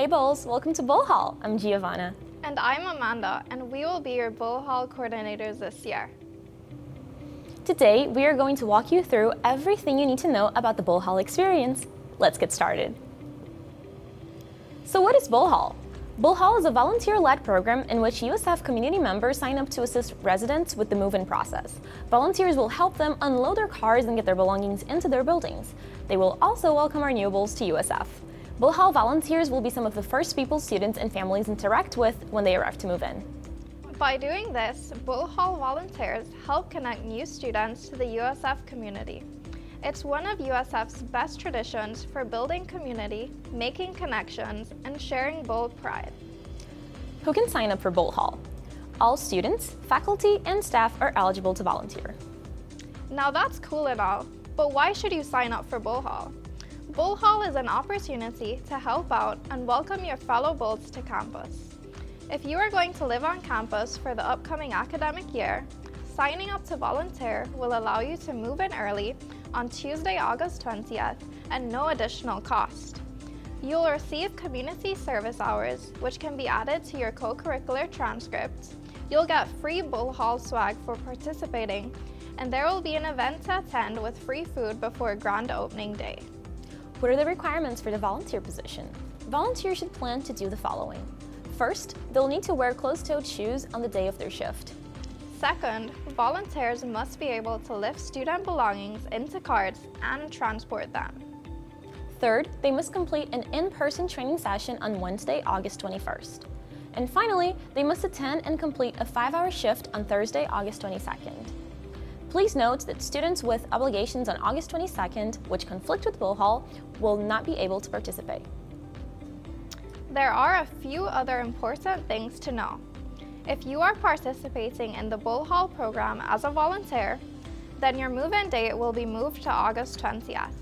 Hey Bulls, welcome to Bull Haul. I'm Giovanna. And I'm Amanda, and we will be your Bull Haul coordinators this year. Today, we are going to walk you through everything you need to know about the Bull Haul experience. Let's get started. So what is Bull Haul? Bull Haul is a volunteer-led program in which USF community members sign up to assist residents with the move-in process. Volunteers will help them unload their cars and get their belongings into their buildings. They will also welcome our new Bulls to USF. Bull Haul volunteers will be some of the first people students and families interact with when they arrive to move in. By doing this, Bull Haul volunteers help connect new students to the USF community. It's one of USF's best traditions for building community, making connections, and sharing Bull pride. Who can sign up for Bull Haul? All students, faculty, and staff are eligible to volunteer. Now that's cool and all, but why should you sign up for Bull Haul? Bull Haul is an opportunity to help out and welcome your fellow Bulls to campus. If you are going to live on campus for the upcoming academic year, signing up to volunteer will allow you to move in early on Tuesday, August 20th at no additional cost. You'll receive community service hours, which can be added to your co-curricular transcripts. You'll get free Bull Haul swag for participating, and there will be an event to attend with free food before grand opening day. What are the requirements for the volunteer position? Volunteers should plan to do the following. First, they'll need to wear closed-toed shoes on the day of their shift. Second, volunteers must be able to lift student belongings into carts and transport them. Third, they must complete an in-person training session on Wednesday, August 21st. And finally, they must attend and complete a five-hour shift on Thursday, August 22nd. Please note that students with obligations on August 22nd, which conflict with Bull Haul, will not be able to participate. There are a few other important things to know. If you are participating in the Bull Haul program as a volunteer, then your move-in date will be moved to August 20th.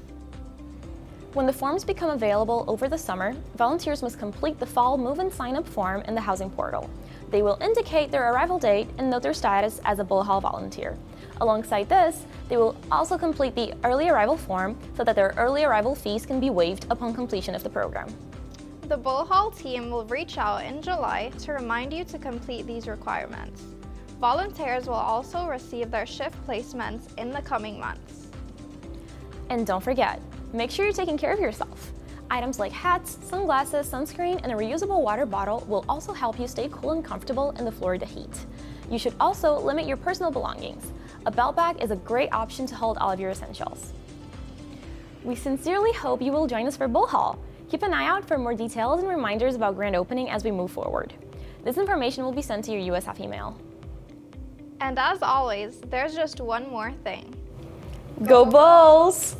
When the forms become available over the summer, volunteers must complete the fall move-in sign-up form in the housing portal. They will indicate their arrival date and note their status as a Bull Haul volunteer. Alongside this, they will also complete the early arrival form so that their early arrival fees can be waived upon completion of the program. The Bull Haul team will reach out in July to remind you to complete these requirements. Volunteers will also receive their shift placements in the coming months. And don't forget, make sure you're taking care of yourself. Items like hats, sunglasses, sunscreen, and a reusable water bottle will also help you stay cool and comfortable in the Florida heat. You should also limit your personal belongings. A belt bag is a great option to hold all of your essentials. We sincerely hope you will join us for Bull Haul. Keep an eye out for more details and reminders about grand opening as we move forward. This information will be sent to your USF email. And as always, there's just one more thing. Go Bulls!